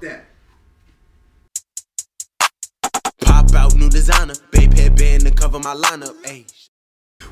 Fuck that. Pop out new designer, BAPE headband to cover my lineup. Ayy.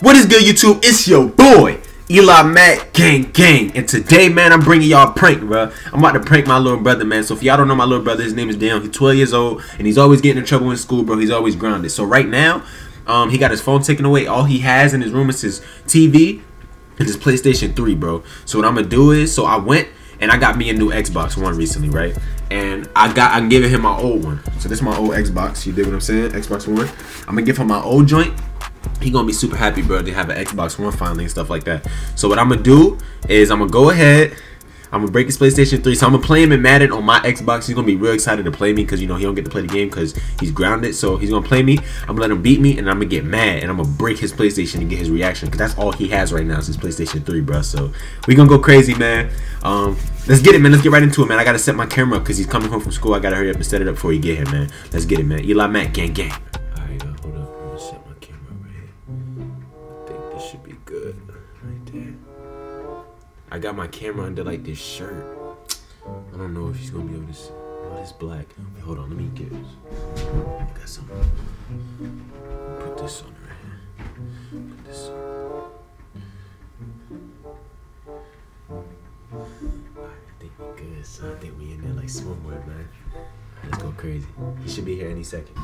What is good, YouTube? It's your boy, Eli Mack Gang Gang. And today, man, I'm bringing y'all a prank, bro. I'm about to prank my little brother, man. So if y'all don't know my little brother, his name is Dan. He's 12 years old, and he's always getting in trouble in school, bro. He's always grounded. So right now, um, he got his phone taken away. All he has in his room is his TV and his PlayStation 3, bro. So what I'm gonna do is, so I went and I got me a new Xbox One recently, right? And I got I'm giving him my old one. So this is my old Xbox. You dig what I'm saying? Xbox One. I'm gonna give him my old joint. He gonna be super happy, bro, to have an Xbox One finally and stuff like that. So what I'm gonna do is I'm gonna go ahead. I'm gonna break his PlayStation 3. So I'm gonna play him in Madden on my Xbox. He's gonna be real excited to play me because you know he don't get to play the game because he's grounded. So he's gonna play me. I'm gonna let him beat me, and I'm gonna get mad, and I'm gonna break his PlayStation and get his reaction because that's all he has right now is his PlayStation 3, bro. So we gonna go crazy, man. Um, let's get it, man. Let's get right into it, man. I gotta set my camera up because he's coming home from school. I gotta hurry up and set it up before he get here, man. Let's get it, man. Eli Mack, gang, gang. I got my camera under like this shirt. I don't know if she's gonna be able to see. Oh, it's black. Wait, hold on, let me get this. I got some. Put this on here. Put this on. Alright, I think we good, so I think we in there like swimwear, man. Let's go crazy. He should be here any second.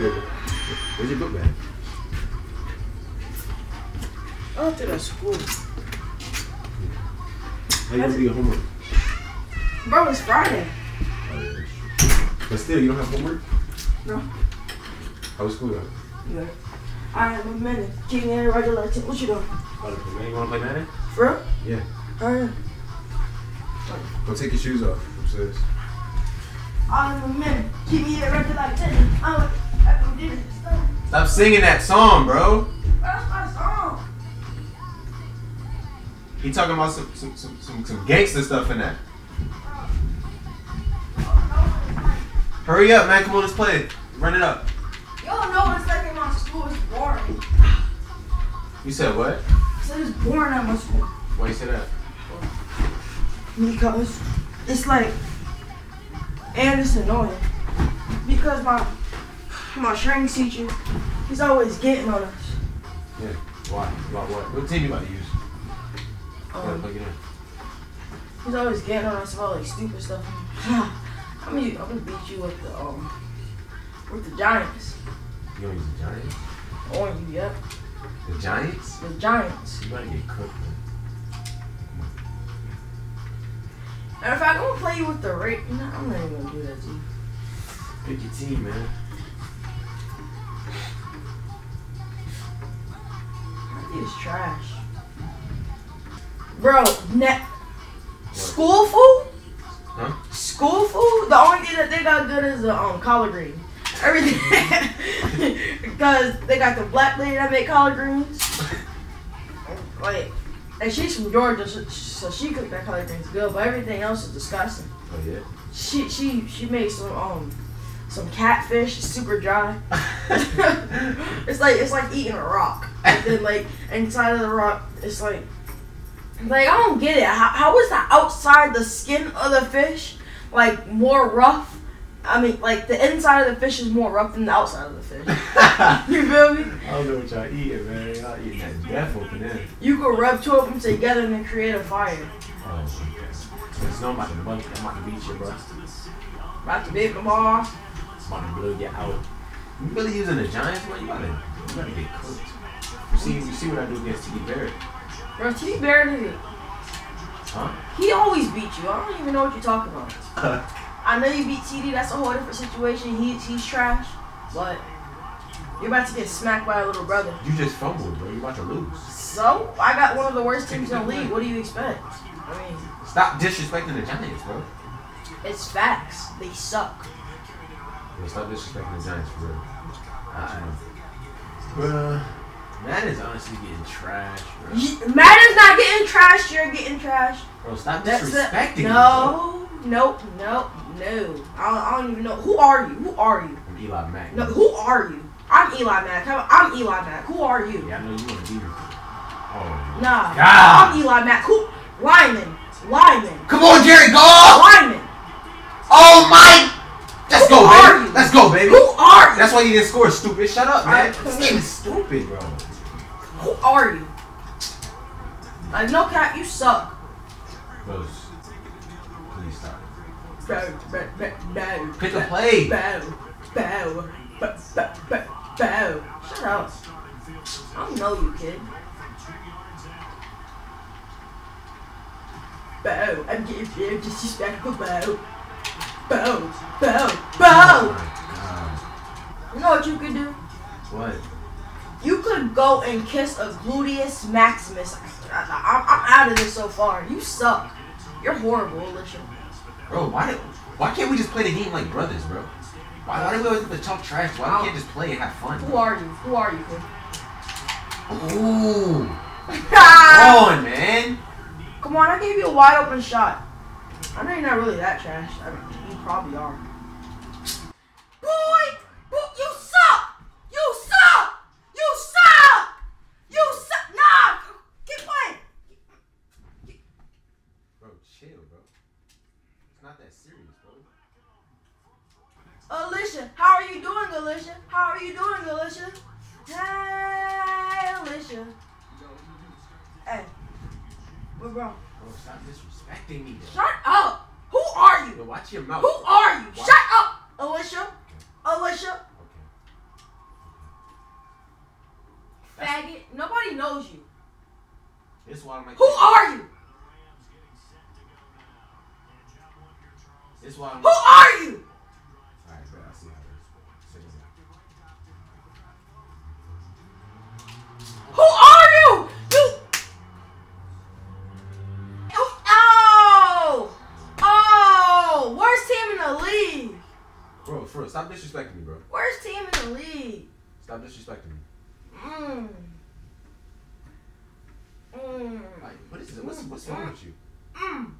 Where's your book bag? I went to that school. How you gonna do your homework? Bro, it's Friday. Oh, but still, you don't have homework? No. How was school though? Yeah. Alright, one minute. Keep me in a regular. What you doing? Oh, man, you wanna play Madden? For real? Yeah. Oh, Alright. Go take your shoes off upstairs. Alright, one minute. Keep me in a regular team. I'm I can do this stuff. Stop singing that song, bro. That's my song. He talking about some some some, some, some gangster stuff in that. Hurry up, man. Come on, let's play. Run it up. You don't know what it's like in my school. It's boring. You said what? I said it's boring at my school. Why you say that? Because it's like, and it's annoying. Because my my strength teacher, he's always getting on us. Yeah. Why? About what? What team you about to use? Um, plug it in. he's always getting on us about like stupid stuff. I'm gonna, I'm gonna beat you with the um with the Giants. You gonna use the Giants? On you, yep. The Giants? The Giants. You about to get cooked, man. And if I'm gonna play you with the Ra- no, I'm not even gonna do that to you. Pick your team, man. It's trash. Bro, net school food? Huh? School food? The only thing that they got good is the um collard green. Everything because they got the black lady that make collard greens. Like and she's from Georgia, so, so she cooked that collard greens good, but everything else is disgusting. Oh yeah. She she she made some um some catfish, super dry. it's like it's like eating a rock. And then like inside of the rock, it's like like I don't get it. How, how is the outside the skin of the fish like more rough? I mean, like the inside of the fish is more rough than the outside of the fish. you feel me? I don't know what y'all eating, man. Y'all eating that death over there. You could rub two of them together and then create a fire. Oh, okay. It's no about to bunk. I'm about to beat you, bro. About to big them all. I'm about to blow you out. You really using the Giants, man? You gotta, you to get cooked. You see, you see what I do against T.D. Barrett, Bro, T Barrett, huh? he always beat you. I don't even know what you're talking about. I know you beat TD. That's a whole different situation. He's he's trash, but you're about to get smacked by a little brother. you just fumbled, bro. You're about to lose. So I got one of the worst teams in the league. What do you expect? I mean, Stop disrespecting the Giants, bro. it's facts. They suck. Yeah, stop disrespecting the Giants for real. I know. Bruh, Madden's honestly getting trashed, bro. Y- Madden's not getting trashed. You're getting trashed. Bro, stop That's it. disrespecting me, bro. No, nope, nope, no. I don't, I don't even know. Who are you? Who are you? I'm Eli Mack. No, who are you? I'm Eli Mack. I'm, I'm Eli Mack. Who are you? Yeah, I know you want to be here. Oh. Nah. God. I'm Eli Mack. Who? Lyman. Lyman. Come on, Jerry, go! Lyman. Oh my! Let's Who go, baby. you? Let's go, baby. Who are you? That's why you didn't score, stupid. Shut up, man. This game is stupid, bro. Who are you? Like no cat, you suck. Bros, please stop. Bow, bow, bow. Pick a play. Bow, bow, bow, bow, bow, bow. Shut up. I don't know you, kid. Bow, I'm getting very disrespectful, bow. Bow, bow, bow. Oh You know what you could do? What? You could go and kiss a gluteus maximus. I, I'm out of this so far. You suck. You're horrible, Alicia. Bro, why why can't we just play the game like brothers, bro? Why, why do we always have to talk trash? Why can't we oh. just play and have fun? Who are you? Who are you. Ooh. Come on, man. Come on, I gave you a wide open shot. I know you're not really that trash. I mean, you probably are. Boy, boy, you suck. You suck. You suck. You suck. Nah, keep playing. Bro, chill, bro. It's not that serious, bro. Alicia, how are you doing, Alicia? How are you doing, Alicia? Hey, Alicia. Hey, well, bro, Bro, stop disrespecting me, shut up. Who are you? Bro, watch your mouth. Who are you? Why- Shut up, Alicia. Alicia, Okay. faggot. Nobody knows you. This why I'm like. Who are you? This why I'm Who are you? Stop disrespecting me, bro. Worst team in the league. Stop disrespecting me. Mmm. Mmm. Like, what is it? What's, what's wrong with you? Mmm.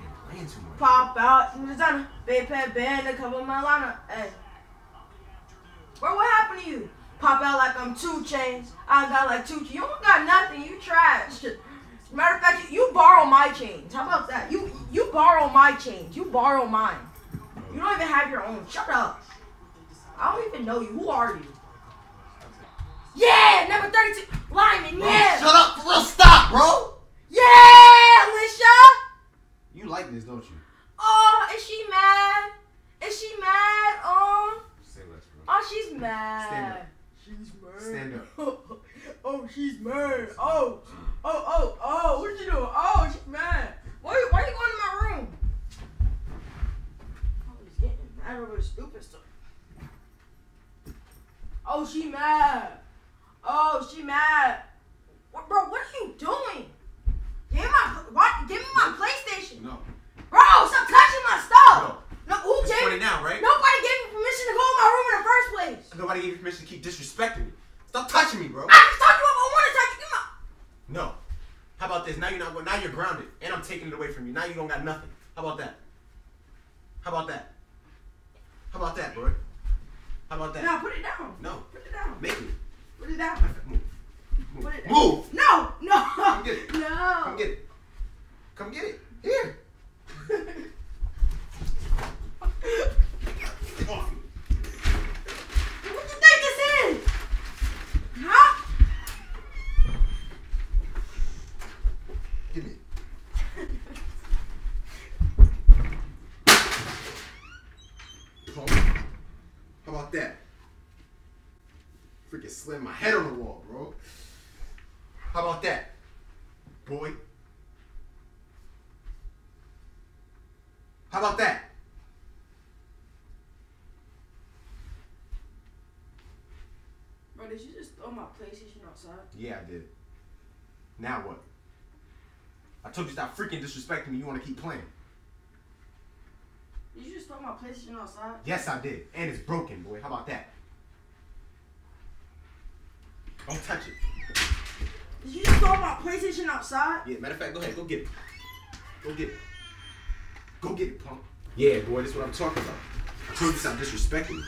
You're playing too much. Pop out designer. Big pet band to cover my lineup. Hey. Bro, what happened to you? Pop out like I'm two chains. I got like two. You don't got nothing. You trash. Matter of fact, you, you borrow my chains. How about that? You you borrow my chains. You borrow mine. You don't even have your own. Shut up. I don't even know you. Who are you? Yeah, number 32. Lyman, yeah. Shut up, for real, stop, bro! Yeah, Alicia. You like this, don't you? Oh, is she mad? Is she mad? Oh, Say less, bro. oh, she's mad. Stand up. She's mad. Stand up. oh, she's mad. Oh, oh, oh, oh. What did you do? Oh, she's mad. Why, why are you going to my room? Oh, he's remember the stupid stuff. Oh, she mad. Oh, she mad. What, bro, what are you doing? Give me my, what? Give me my PlayStation. No. Bro, stop touching my stuff. No, who It's gave now, right? Nobody gave me permission to go in my room in the first place. Nobody gave you permission to keep disrespecting me. Stop touching me, bro. I just told you if I want to touch you. No. How about this? Now you're not. Now you're grounded, and I'm taking it away from you. Now you don't got nothing. How about that? How about that? How about that, bro? How about that? No, put it down. No. Put it down. Make it. Put it down. Move. Move. Put it down. Move. No, no. Come get it. No. Come get it. Come get it. Here. Get off me. What this? Huh? Give me. How about that? Freaking slam my head on the wall, bro. How about that, boy? How about that? Bro, did you just throw my PlayStation outside? Yeah, I did. Now what? I told you stop freaking disrespecting me. You want to keep playing? Did you just throw my PlayStation outside? Yes, I did. And it's broken, boy. How about that? Don't touch it. Did you just throw my PlayStation outside? Yeah, matter of fact, go ahead. Go get it. Go get it. Go get it, punk. Yeah, boy, this is what I'm talking about. I told you stop disrespecting me.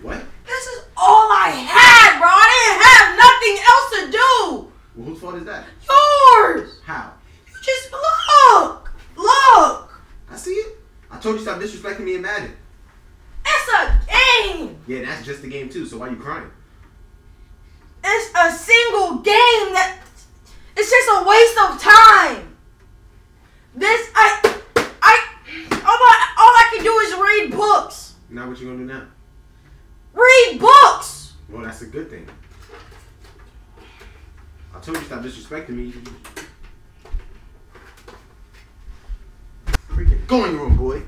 What? This is all I had, bro. I didn't have nothing else to do. Well, whose fault is that? Yours. How? You just look. Look. I see it. I told you stop disrespecting me in Madden. It's a game. Yeah, that's just the game too. So why are you crying? It's a single game that it's just a waste of time. This I I all I, all I can do is read books. Now what you gonna do now? Read books. Well, that's a good thing. I told you stop disrespecting me. Freaking go in your room, boy.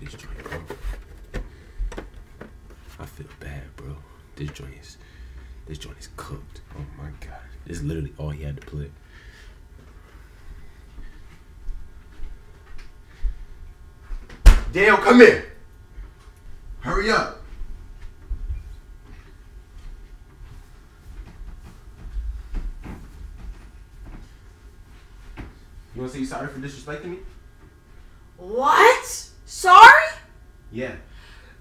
This joint, bro. I feel bad, bro. This joint is this joint is cooked. Oh my god. This is literally all he had to play. Dale, come here. Hurry up. You want to say you sorry for disrespecting me? What? Sorry? Yeah.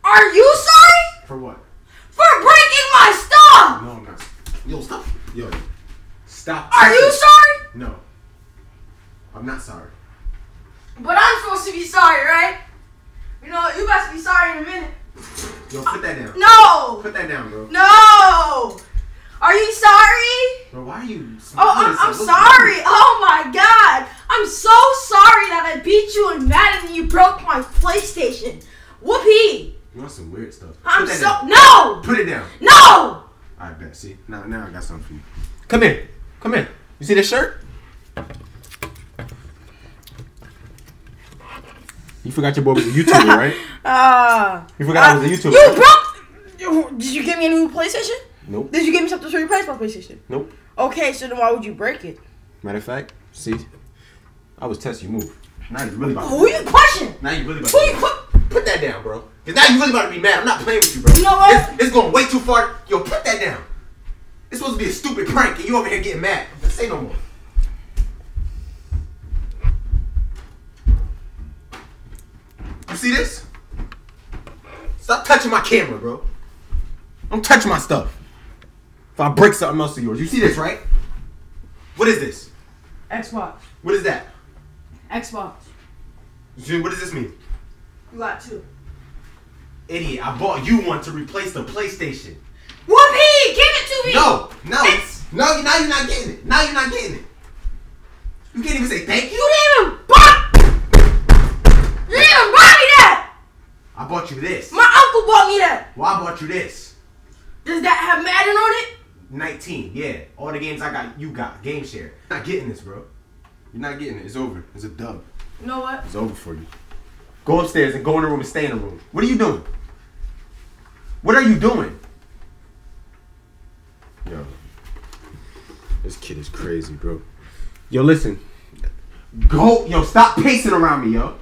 Are you sorry For what? for breaking my stuff? No, I'm not. Yo, stop. Yo, stop. Are you sorry? No. I'm not sorry. But I'm supposed to be sorry, right? You know, you about to be sorry in a minute. Yo, put that down. No! Put that down, bro. No! Are you sorry? Bro, why are you? Oh, I'm, I'm sorry. Oh my god. I'm so sorry that I beat you in Madden and you broke my PlayStation. Whoopee. You want some weird stuff? I'm so. down. No! Put it down. No! I bet. See, now, now I got something for you. Come here. Come here. You see this shirt? You forgot your boy was a YouTuber, right? Uh, You forgot I was a YouTuber. You broke. Did you give me a new PlayStation? Nope. Did you give me something to replace my PlayStation? Nope. Okay, so then why would you break it? Matter of fact, see, I was testing you move. Now you really about. Who you pushing? Now you really about. Who you put? Put that down, bro. Cause now you really about to be mad. I'm not playing with you, bro. You know what? It's, it's going way too far. Yo, put that down. It's supposed to be a stupid prank, and you over here getting mad. Let's say no more. You see this? Stop touching my camera, bro. Don't touch my stuff. If I break something else of yours, you see this, right? What is this? Xbox. What is that? Xbox. What does this mean? You got two. Idiot, I bought you one to replace the PlayStation. Whoopee! Give it to me! No, no, It's- no, now you're not getting it. Now you're not getting it. You can't even say thank You you. didn't even buy. You didn't even buy me that. I bought you this. My uncle bought me that. Well, I bought you this. Does that have Madden on it? 19, yeah. All the games I got, you got. Game share. You're not getting this, bro. You're not getting it. It's over. It's a dub. You know what? It's over for you. Go upstairs and go in the room and stay in the room. What are you doing? What are you doing? This kid is crazy, bro. Yo, listen. Go. Yo, stop pacing around me, yo.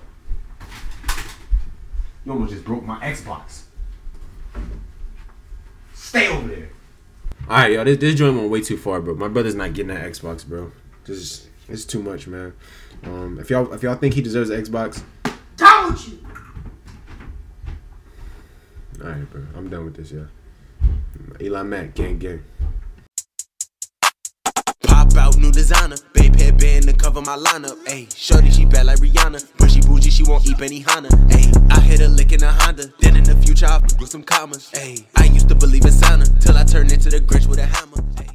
You almost just broke my Xbox. Stay over there. Alright, yo, this, this joint went way too far, bro. My brother's not getting that Xbox, bro. This is it's too much, man. Um, if y'all if y'all think he deserves an Xbox, Down with you. all right, bro. I'm done with this, yeah. Eli Mack, gang, gang. Designer, BAPE headband to cover my lineup. Ayy, shorty she bad like Rihanna, pushy bougie she won't eat any Benihana. Ayy, I hit a lick in a Honda, then in the future I'll with some commas. Ayy, I used to believe in Santa till I turned into the Grinch with a hammer.